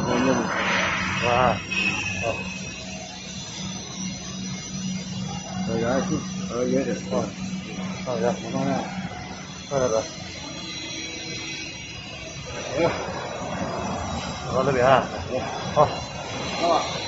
红红的。好。呃，也是，呃，也是，哦，大家不重要，快点吧。哎呀，到边，好。好。